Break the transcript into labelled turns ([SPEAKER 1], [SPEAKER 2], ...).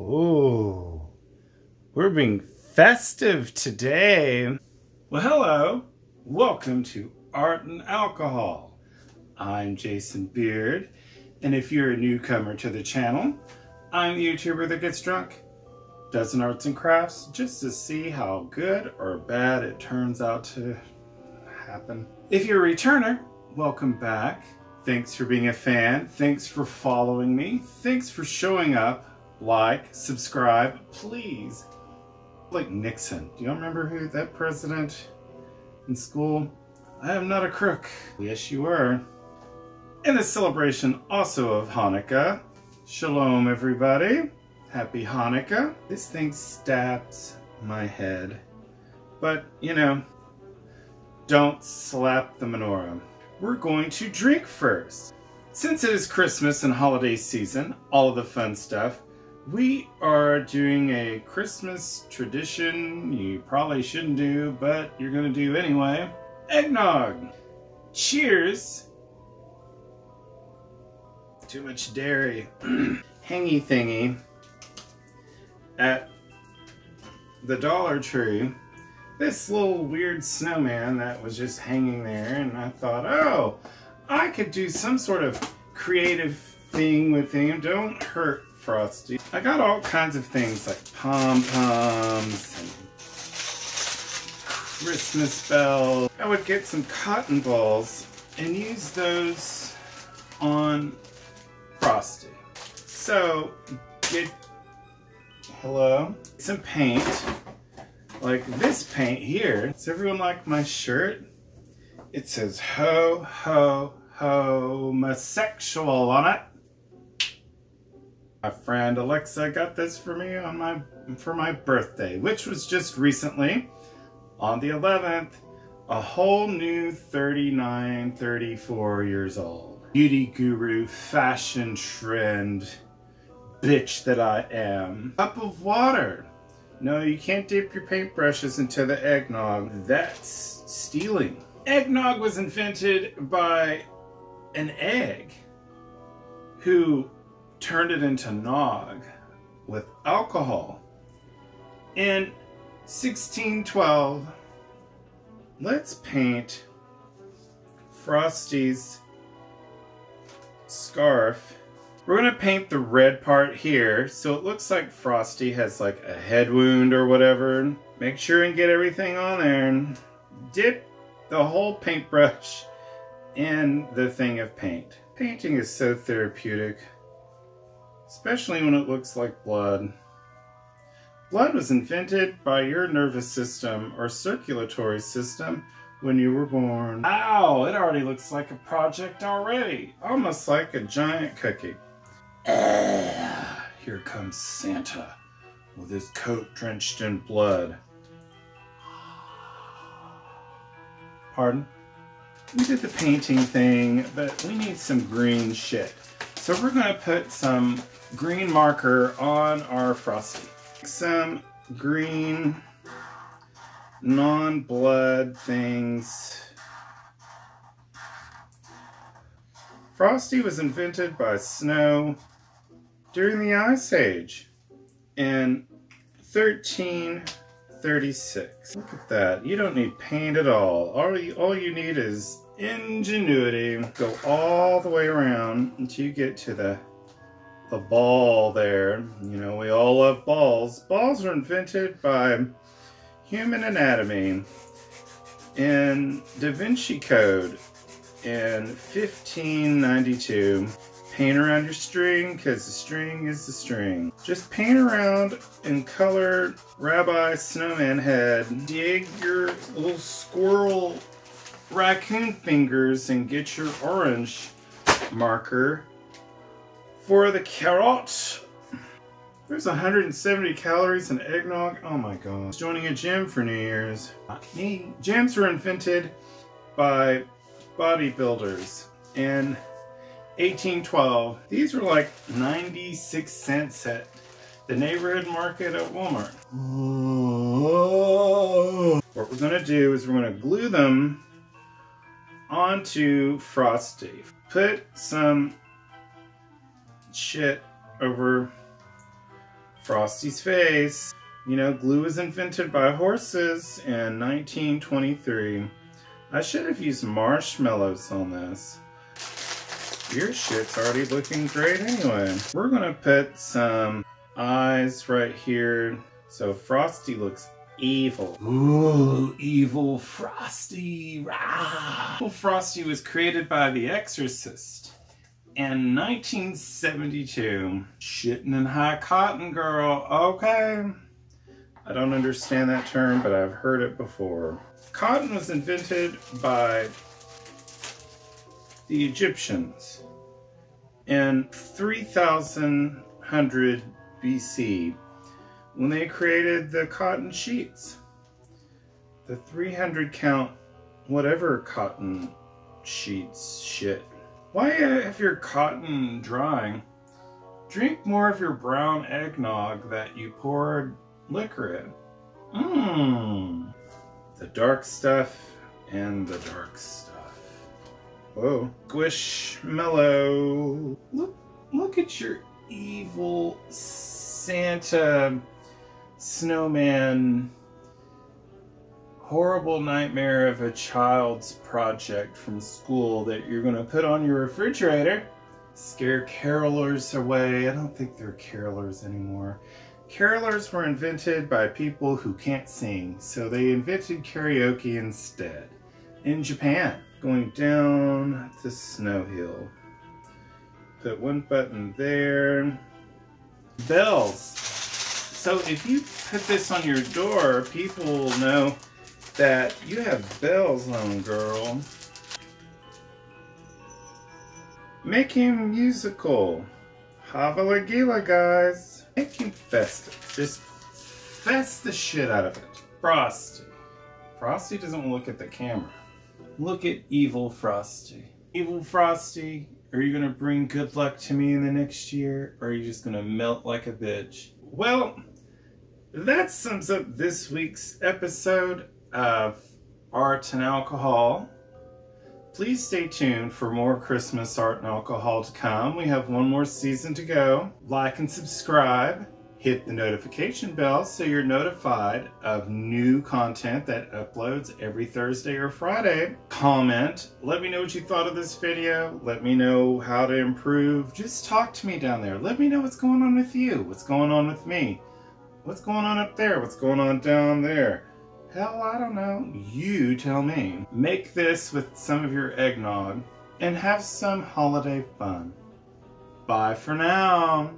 [SPEAKER 1] Ooh, we're being festive today. Well, hello. Welcome to Art and Alcohol. I'm Jason Beard, and if you're a newcomer to the channel, I'm the YouTuber that gets drunk, does an arts and crafts just to see how good or bad it turns out to happen. If you're a returner, welcome back. Thanks for being a fan. Thanks for following me. Thanks for showing up like, subscribe, please. Like Nixon. Do y'all remember who that president in school? I am not a crook. Yes, you were. In the celebration also of Hanukkah, Shalom, everybody. Happy Hanukkah. This thing stabs my head. But, you know, don't slap the menorah. We're going to drink first. Since it is Christmas and holiday season, all of the fun stuff, we are doing a Christmas tradition you probably shouldn't do, but you're to do anyway. Eggnog. Cheers. Too much dairy. Hangy thingy at the Dollar Tree. This little weird snowman that was just hanging there, and I thought, oh, I could do some sort of creative thing with him. Don't hurt Frosty. I got all kinds of things like pom-poms and Christmas bells. I would get some cotton balls and use those on Frosty. So, get, hello, some paint, like this paint here. Does everyone like my shirt? It says ho, ho, homosexual on it. My friend Alexa got this for me on my for my birthday, which was just recently on the 11th, a whole new 39, 34 years old. Beauty guru, fashion trend, bitch that I am. Cup of water. No, you can't dip your paintbrushes into the eggnog. That's stealing. Eggnog was invented by an egg who turned it into nog with alcohol. In 1612, let's paint Frosty's scarf. We're going to paint the red part here so it looks like Frosty has like a head wound or whatever. Make sure and get everything on there and dip the whole paintbrush in the thing of paint. Painting is so therapeutic especially when it looks like blood. Blood was invented by your nervous system or circulatory system when you were born. Ow, it already looks like a project already. Almost like a giant cookie. Uh, here comes Santa with his coat drenched in blood. Pardon? We did the painting thing, but we need some green shit. So we're going to put some green marker on our Frosty. Some green non-blood things. Frosty was invented by snow during the Ice Age in 1336. Look at that. You don't need paint at all. All you, all you need is ingenuity. Go all the way around until you get to the the ball there. You know, we all love balls. Balls were invented by human anatomy in Da Vinci Code in 1592. Paint around your string because the string is the string. Just paint around and color Rabbi Snowman head. Dig your little squirrel raccoon fingers and get your orange marker for the carrot. There's 170 calories in eggnog. Oh my god. Joining a gym for New Year's. Not me. Gyms were invented by bodybuilders in 1812. These were like 96 cents at the neighborhood market at Walmart. What we're to do is we're to glue them onto Frosty. Put some shit over Frosty's face. You know, glue was invented by horses in 1923. I should have used marshmallows on this. Your shit's already looking great anyway. We're gonna put some eyes right here. So Frosty looks evil. Ooh, evil Frosty. Rah. Well, Frosty was created by The Exorcist in 1972. Shitting in high cotton, girl. Okay. I don't understand that term, but I've heard it before. Cotton was invented by the Egyptians in 3100 BC when they created the cotton sheets. The 300 count whatever cotton sheets shit. Why uh, if you're cotton drying, drink more of your brown eggnog that you poured liquor in. Mmm. The dark stuff and the dark stuff. Whoa. Squishmallow. Look, look at your evil Santa snowman horrible nightmare of a child's project from school that you're going to put on your refrigerator. Scare carolers away. I don't think they're carolers anymore. Carolers were invented by people who can't sing, so they invented karaoke instead. In Japan, going down the snow hill. Put one button there. Bells. So if you put this on your door, people will know that you have bells on, girl. Make him musical. Havalagila, guys. Make him festive. Just fest the shit out of it. Frosty. Frosty doesn't look at the camera. Look at evil Frosty. Evil Frosty, are you gonna bring good luck to me in the next year? Or are you just gonna melt like a bitch? Well, that sums up this week's episode of Art and Alcohol. Please stay tuned for more Christmas art and alcohol to come. We have one more season to go. Like and subscribe hit the notification bell so you're notified of new content that uploads every Thursday or Friday. Comment, let me know what you thought of this video, let me know how to improve. Just talk to me down there. Let me know what's going on with you, what's going on with me, what's going on up there, what's going on down there. Hell, I don't know. You tell me. Make this with some of your eggnog and have some holiday fun. Bye for now.